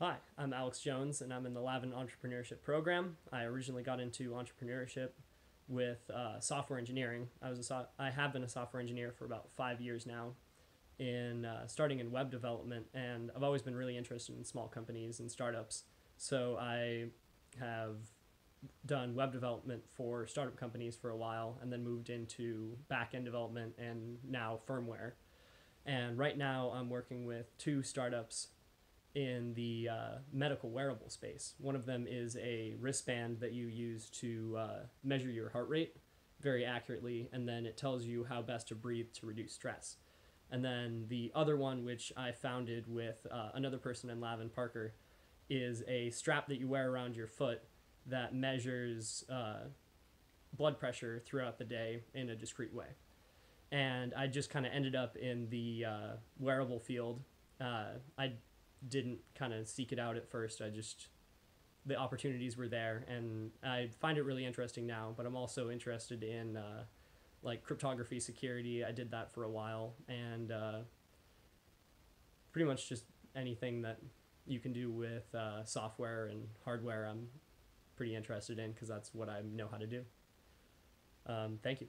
Hi, I'm Alex Jones, and I'm in the Lavin Entrepreneurship Program. I originally got into entrepreneurship with uh, software engineering. I was a so- I have been a software engineer for about five years now, in uh, starting in web development, and I've always been really interested in small companies and startups. So I have done web development for startup companies for a while, and then moved into back end development and now firmware. And right now, I'm working with two startups in the uh, medical wearable space. One of them is a wristband that you use to uh, measure your heart rate very accurately, and then it tells you how best to breathe to reduce stress. And then the other one, which I founded with uh, another person in Lavin Parker, is a strap that you wear around your foot that measures uh, blood pressure throughout the day in a discrete way. And I just kind of ended up in the uh, wearable field. Uh, I didn't kind of seek it out at first. I just the opportunities were there, and I find it really interesting now. But I'm also interested in uh, like cryptography, security. I did that for a while, and uh, pretty much just anything that you can do with uh, software and hardware. I'm pretty interested in because that's what I know how to do. Um, thank you.